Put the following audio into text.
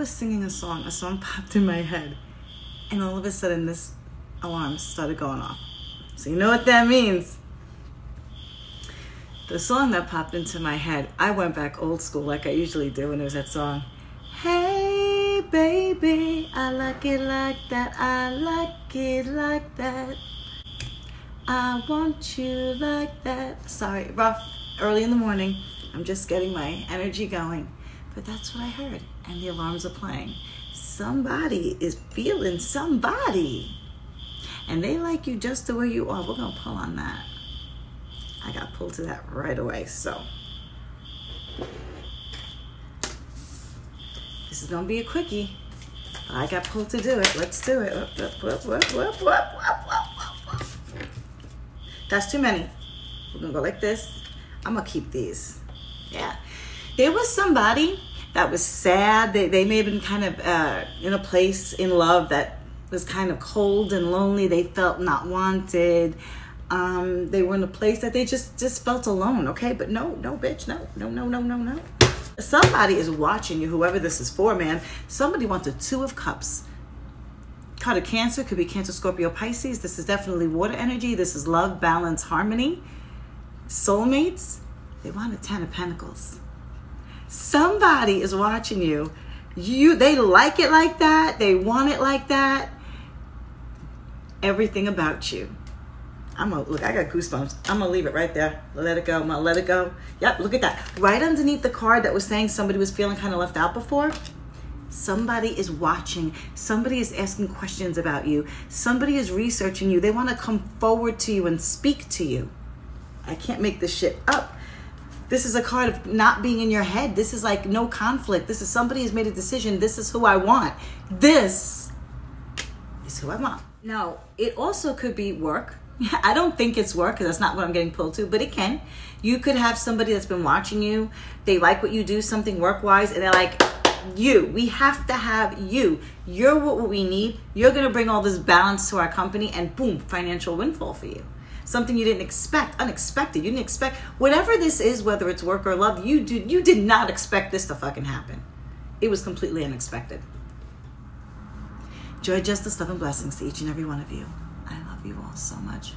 was singing a song, a song popped in my head, and all of a sudden this alarm started going off. So you know what that means. The song that popped into my head, I went back old school like I usually do when there's that song. Hey baby, I like it like that, I like it like that. I want you like that. Sorry, rough, early in the morning. I'm just getting my energy going. But that's what I heard. And the alarms are playing. Somebody is feeling somebody. And they like you just the way you are. We're going to pull on that. I got pulled to that right away. So this is going to be a quickie. I got pulled to do it. Let's do it. Whoop, whoop, whoop, that's too many. We're gonna go like this. I'm gonna keep these. Yeah. There was somebody that was sad. They, they may have been kind of uh, in a place in love that was kind of cold and lonely. They felt not wanted. Um, they were in a place that they just just felt alone. Okay, but no, no, bitch, no, no, no, no, no, no. Somebody is watching you. Whoever this is for, man. Somebody wants a two of cups card of Cancer could be Cancer, Scorpio, Pisces. This is definitely water energy. This is love, balance, harmony. Soulmates, they want a Ten of Pentacles. Somebody is watching you. You they like it like that. They want it like that. Everything about you. I'm gonna look, I got goosebumps. I'm gonna leave it right there. Let it go. I'm gonna let it go. Yep, look at that. Right underneath the card that was saying somebody was feeling kind of left out before Somebody is watching. Somebody is asking questions about you. Somebody is researching you. They want to come forward to you and speak to you. I can't make this shit up. This is a card of not being in your head. This is like no conflict. This is somebody has made a decision. This is who I want. This is who I want. Now, it also could be work. I don't think it's work because that's not what I'm getting pulled to, but it can. You could have somebody that's been watching you. They like what you do, something work wise, and they're like, you. We have to have you. You're what we need. You're going to bring all this balance to our company, and boom, financial windfall for you. Something you didn't expect, unexpected. You didn't expect whatever this is, whether it's work or love. You did. You did not expect this to fucking happen. It was completely unexpected. Joy, justice, love, and blessings to each and every one of you. I love you all so much.